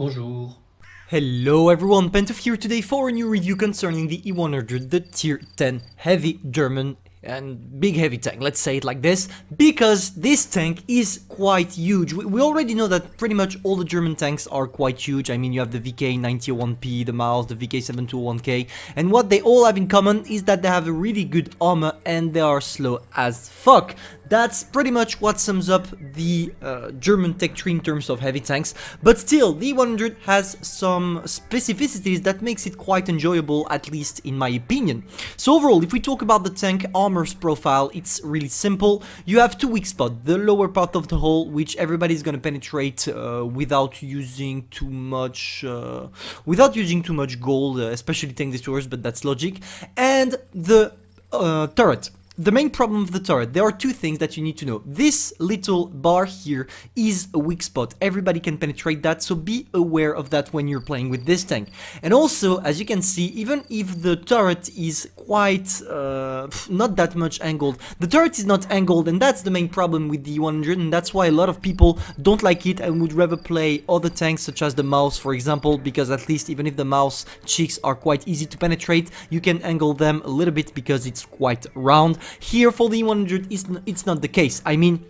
Bonjour. Hello everyone, Pantoufle here today for a new review concerning the E100, the tier 10 heavy German and big heavy tank, let's say it like this, because this tank is quite huge. We, we, already know that pretty much all the German tanks are quite huge. I mean, you have the VK91P, the Maus, the VK721K, and what they all have in common is that they have a really good armor and they are slow as fuck. That's pretty much what sums up the uh, German tech tree in terms of heavy tanks, but still, the 100 has some specificities that makes it quite enjoyable, at least in my opinion. So overall, if we talk about the tank armor's profile, it's really simple. You have two weak spots, the lower part of the hull, which everybody's gonna penetrate uh, without using too much, uh, without using too much gold, uh, especially tank destroyers, but that's logic, and the uh, turret the main problem of the turret, there are two things that you need to know. This little bar here is a weak spot. Everybody can penetrate that, so be aware of that when you're playing with this tank. And also, as you can see, even if the turret is quite uh, not that much angled, the turret is not angled, and that's the main problem with the 100, and that's why a lot of people don't like it and would rather play other tanks such as the Maus, for example, because at least even if the Maus cheeks are quite easy to penetrate, you can angle them a little bit because it's quite round. Here for the 100 it's not the case. I mean,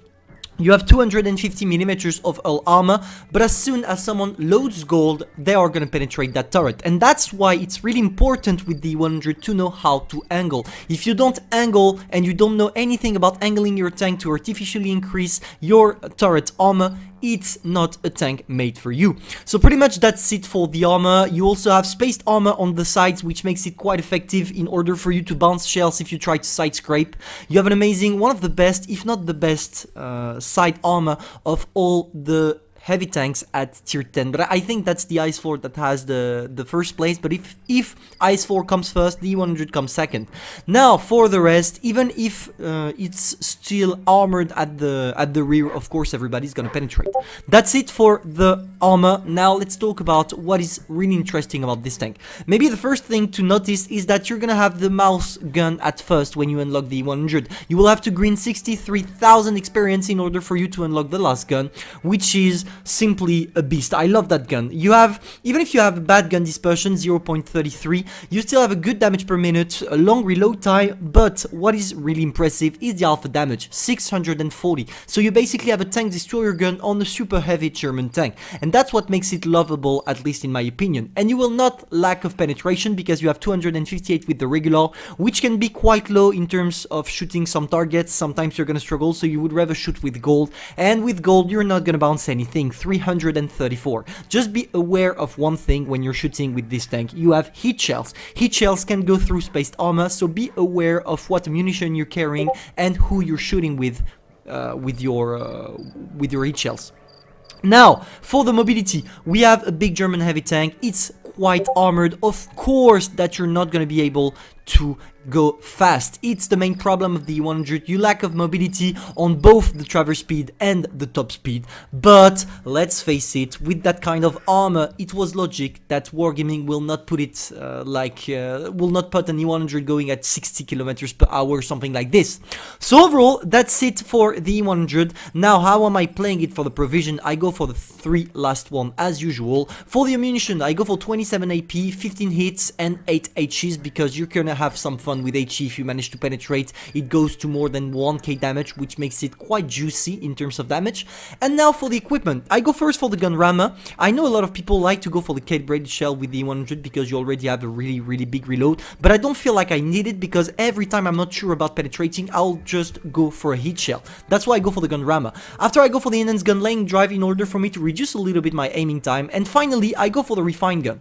you have 250 millimeters of hull armor, but as soon as someone loads gold, they are gonna penetrate that turret. And that's why it's really important with the 100 to know how to angle. If you don't angle and you don't know anything about angling your tank to artificially increase your turret armor, it's not a tank made for you. So pretty much that's it for the armor. You also have spaced armor on the sides, which makes it quite effective in order for you to bounce shells if you try to side scrape. You have an amazing, one of the best, if not the best, uh, side armor of all the heavy tanks at tier 10 but I think that's the IS-4 that has the the first place. But if if IS-4 comes first the 100 comes second. Now for the rest even if uh, it's still armored at the at the rear of course everybody's gonna penetrate. That's it for the armor now let's talk about what is really interesting about this tank maybe the first thing to notice is that you're gonna have the Maus gun at first when you unlock the 100 you will have to green 63,000 experience in order for you to unlock the last gun which is simply a beast. I love that gun. You have, even if you have a bad gun dispersion, 0.33, you still have a good damage per minute, a long reload time, but what is really impressive is the alpha damage, 640. So you basically have a tank destroyer gun on a super heavy German tank. And that's what makes it lovable, at least in my opinion. And you will not lack of penetration because you have 258 with the regular, which can be quite low in terms of shooting some targets. Sometimes you're gonna struggle, so you would rather shoot with gold. And with gold, you're not gonna bounce anything 334. Just be aware of one thing when you're shooting with this tank. You have heat shells. Heat shells can go through spaced armor, so be aware of what ammunition you're carrying and who you're shooting with uh, with your uh, with your heat shells. Now, for the mobility, we have a big German heavy tank. It's quite armored. Of course that you're not going to be able to go fast. It's the main problem of the 100. You lack of mobility on both the traverse speed and the top speed. But let's face it, with that kind of armor, it was logic that Wargaming will not put it uh, like, uh, will not put an E100 going at 60 kilometers per hour something like this. So overall, that's it for the E100. Now, how am I playing it for the provision? I go for the three last one as usual. For the ammunition, I go for 27 AP, 15 hits and 8 HEs because you're gonna have some fun with HE if you manage to penetrate. It goes to more than 1k damage, which makes it quite juicy in terms of damage. And now for the equipment. I go first for the Gun Rammer. I know a lot of people like to go for the calibrated shell with the 100 because you already have a really, really big reload. But I don't feel like I need it because every time I'm not sure about penetrating, I'll just go for a heat shell. That's why I go for the Gun Rammer. After I go for the enhanced gun laying drive in order for me to reduce a little bit my aiming time. And finally, I go for the Refine gun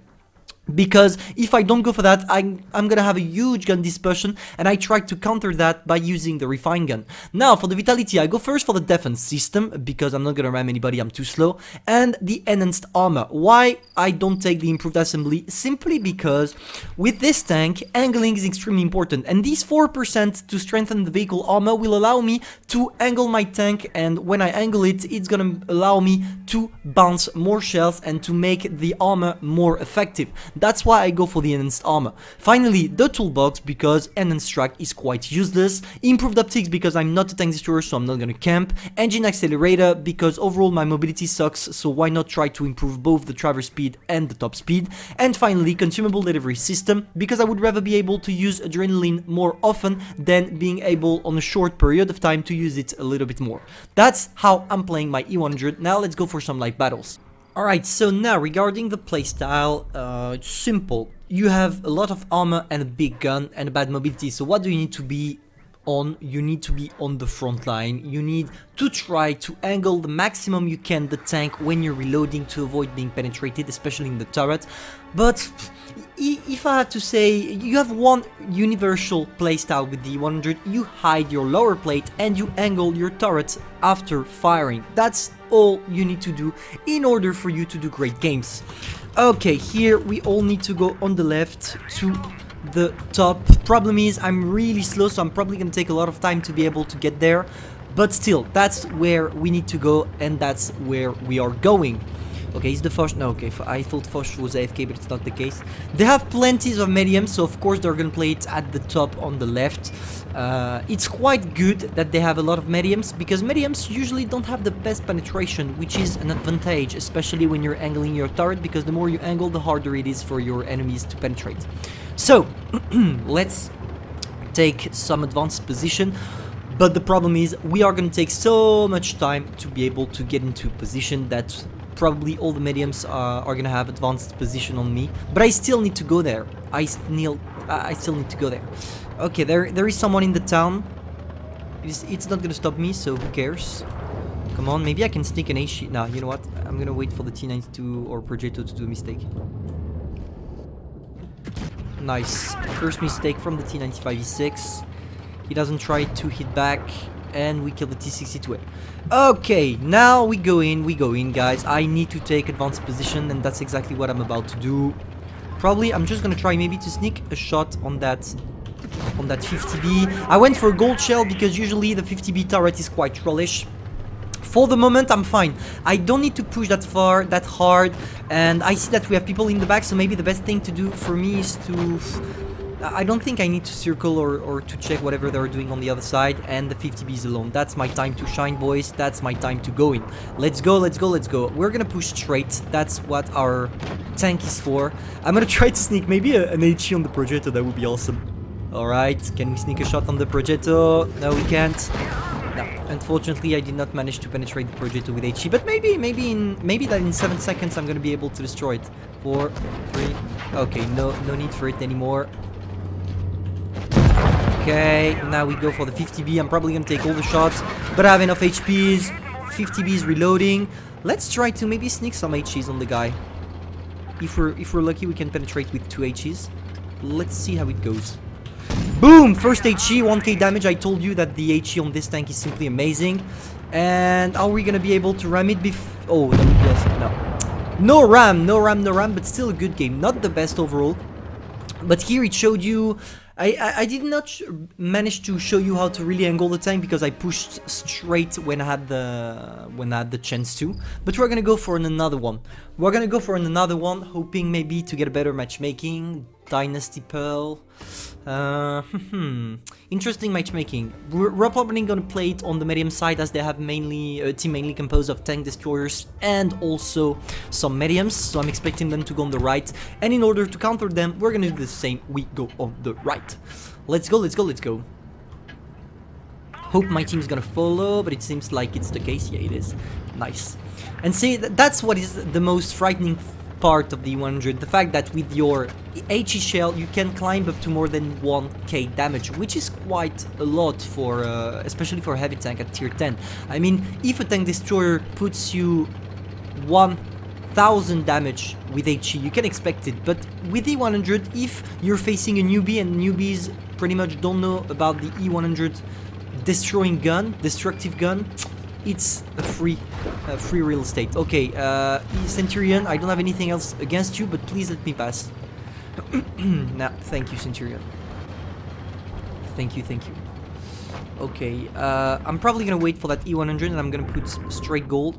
because if I don't go for that, I'm, I'm gonna have a huge gun dispersion, and I try to counter that by using the refined gun. Now, for the vitality, I go first for the defense system, because I'm not gonna ram anybody, I'm too slow, and the enhanced armor. Why I don't take the improved assembly? Simply because with this tank, angling is extremely important, and these 4% to strengthen the vehicle armor will allow me to angle my tank, and when I angle it, it's gonna allow me to bounce more shells and to make the armor more effective. That's why I go for the enhanced armor. Finally, the toolbox because enhanced track is quite useless. Improved optics because I'm not a tank destroyer so I'm not gonna camp. Engine accelerator because overall my mobility sucks so why not try to improve both the traverse speed and the top speed. And finally, consumable delivery system because I would rather be able to use adrenaline more often than being able on a short period of time to use it a little bit more. That's how I'm playing my E100. Now let's go for some live battles. Alright, so now regarding the playstyle, uh, it's simple. You have a lot of armor and a big gun and a bad mobility, so what do you need to be on? You need to be on the front line. You need to try to angle the maximum you can the tank when you're reloading to avoid being penetrated, especially in the turret. But if I had to say, you have one universal playstyle with the 100, you hide your lower plate and you angle your turret after firing. That's all you need to do in order for you to do great games. Okay, here we all need to go on the left to the top. Problem is, I'm really slow, so I'm probably gonna take a lot of time to be able to get there. But still, that's where we need to go, and that's where we are going. Okay, is the first... No, okay, I thought Foch was AFK, but it's not the case. They have plenty of mediums, so of course they're gonna play it at the top on the left. Uh, it's quite good that they have a lot of mediums, because mediums usually don't have the best penetration, which is an advantage, especially when you're angling your turret, because the more you angle, the harder it is for your enemies to penetrate. So, let's take some advanced position. But the problem is, we are going to take so much time to be able to get into position that probably all the mediums uh, are gonna have advanced position on me. But I still need to go there. I still, I still need to go there. Okay, there, there is someone in the town. It's, it's not gonna stop me, so who cares? Come on, maybe I can sneak an H. Nah, you know what? I'm gonna wait for the T92 or Progetto to do a mistake. Nice. First mistake from the T95E6. He doesn't try to hit back and we kill the T62A. Okay, now we go in, we go in, guys. I need to take advanced position, and that's exactly what I'm about to do. Probably, I'm just gonna try maybe to sneak a shot on that on that 50B. I went for a gold shell because usually the 50B turret is quite trollish. For the moment, I'm fine. I don't need to push that far, that hard, and I see that we have people in the back, so maybe the best thing to do for me is to I don't think I need to circle or, or to check whatever they're doing on the other side and the 50Bs alone. That's my time to shine, boys. That's my time to go in. Let's go, let's go, let's go. We're gonna push straight. That's what our tank is for. I'm gonna try to sneak maybe a, an HE on the Progetto. That would be awesome. Alright, can we sneak a shot on the Progetto? No, we can't. No, unfortunately, I did not manage to penetrate the Progetto with HE, but maybe, maybe in, maybe that in seven seconds I'm gonna be able to destroy it. Four, three. Okay, no, no need for it anymore. Okay, now we go for the 50B. I'm probably gonna take all the shots, but I have enough HPs. 50B is reloading. Let's try to maybe sneak some HEs on the guy. If we're if we're lucky, we can penetrate with two HEs. Let's see how it goes. Boom! First HE, 1k damage. I told you that the HE on this tank is simply amazing. And are we gonna be able to ram it before... Oh, that would be awesome. No. No ram, no ram, no ram, but still a good game. Not the best overall. But here it showed you I, I, I did not manage to show you how to really angle the tank because I pushed straight when I had the when I had the chance to. But we're gonna go for another one. We're gonna go for another one, hoping maybe to get a better matchmaking. Dynasty Pearl. Uh, hmm, interesting matchmaking. We're, we're, probably gonna play it on the medium side as they have mainly a team mainly composed of tank destroyers and also some mediums. So I'm expecting them to go on the right. And in order to counter them, we're gonna do the same. We go on the right. Let's go, let's go, let's go. Hope my team's gonna follow, but it seems like it's the case. Yeah, it is. Nice. And see, that's what is the most frightening part of the 100 the fact that with your HE shell you can climb up to more than 1k damage which is quite a lot for uh, especially for a heavy tank at tier 10 I mean if a tank destroyer puts you 1000 damage with HE you can expect it. But with E100 if you're facing a newbie and newbies pretty much don't know about the E100 destroying gun destructive gun it's a free uh, free real estate. Okay, uh, Centurion, I don't have anything else against you, but please let me pass. nah, thank you, Centurion. Thank you, thank you. Okay, uh, I'm probably gonna wait for that E100 and I'm gonna put straight gold.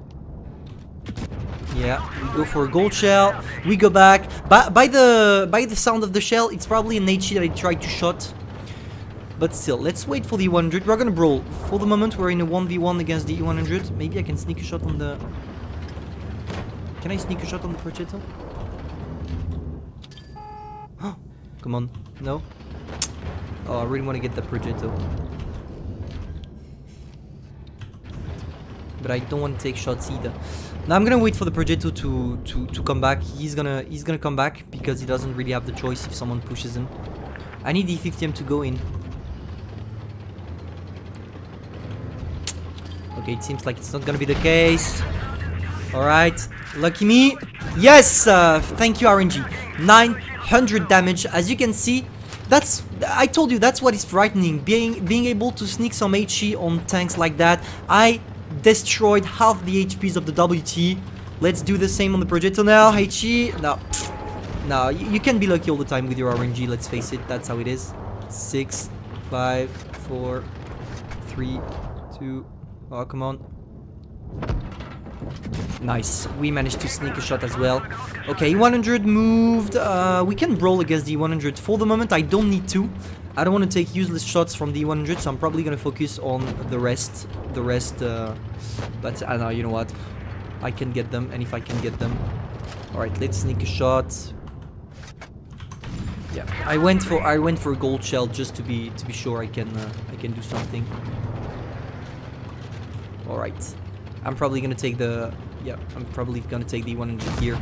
Yeah, we go for a gold shell. We go back. By, by the by the sound of the shell, it's probably an HE that I tried to shot. But still, let's wait for the E100. We're gonna brawl. For the moment, we're in a 1v1 against the E100. Maybe I can sneak a shot on the... Can I sneak a shot on the Progetto? Come on. No? Oh, I really want to get the Progetto. But I don't want to take shots either. Now I'm gonna wait for the Progetto to, to, to come back. He's gonna he's gonna come back because he doesn't really have the choice if someone pushes him. I need the 50M to go in. Okay, it seems like it's not gonna be the case. Alright, lucky me. Yes, uh, thank you RNG. 900 damage, as you can see. That's, I told you, that's what is frightening. Being, being able to sneak some HE on tanks like that. I destroyed half the HPs of the WT. Let's do the same on the Progetto now. HE, no. No, you, you can be lucky all the time with your RNG, let's face it. That's how it is. Six, five, four, three, two, Oh, come on. Nice. We managed to sneak a shot as well. Okay, 100 moved. Uh, we can brawl against the 100. For the moment, I don't need to. I don't want to take useless shots from the 100, so I'm probably going to focus on the rest. The rest, uh, but I uh, know, you know what? I can get them, and if I can get them... Alright, let's sneak a shot. Yeah, I went for I went for a gold shell just to be to be sure I can uh, I can do something. Alright. I'm probably gonna take the... Yeah, I'm probably gonna take the 100 here.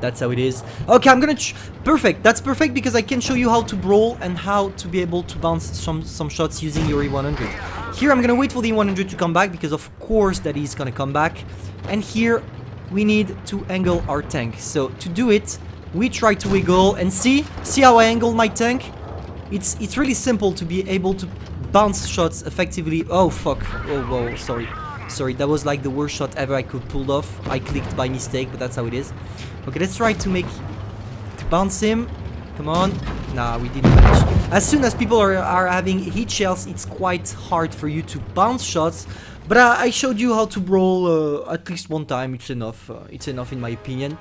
That's how it is. Okay, I'm gonna... perfect. That's perfect because I can show you how to brawl and how to be able to bounce some, some shots using your E100. Here, I'm gonna wait for the E100 to come back because of course that is gonna come back. And here, we need to angle our tank. So, to do it, we try to wiggle and see? See how I angle my tank? It's, it's really simple to be able to bounce shots effectively. Oh, fuck. Oh, whoa, sorry. Sorry, that was like the worst shot ever I could pull off. I clicked by mistake, but that's how it is. Okay, let's try to make... To bounce him. Come on. Nah, we didn't. As soon as people are, are having heat shells, it's quite hard for you to bounce shots. But uh, I showed you how to brawl uh, at least one time. It's enough. Uh, it's enough in my opinion.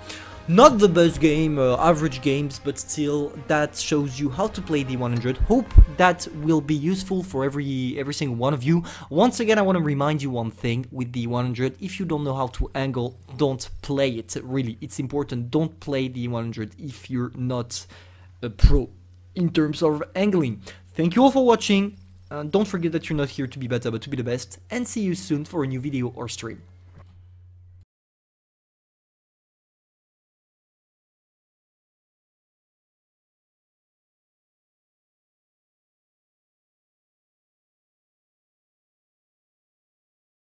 Not the best game, uh, average games, but still that shows you how to play the 100. Hope that will be useful for every every single one of you. Once again, I want to remind you one thing with the 100. If you don't know how to angle, don't play it. Really, it's important. Don't play the 100 if you're not a pro in terms of angling. Thank you all for watching. Uh, don't forget that you're not here to be better, but to be the best. And see you soon for a new video or stream.